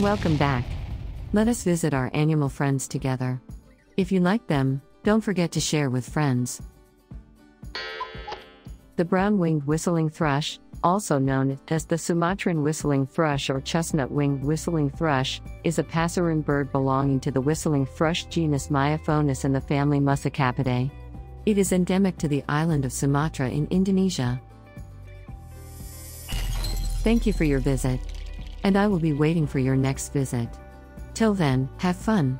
Welcome back. Let us visit our animal friends together. If you like them, don't forget to share with friends. The brown winged whistling thrush, also known as the Sumatran whistling thrush or chestnut winged whistling thrush, is a passerine bird belonging to the whistling thrush genus Myophonus and the family Muscicapidae. It is endemic to the island of Sumatra in Indonesia. Thank you for your visit. And I will be waiting for your next visit. Till then, have fun.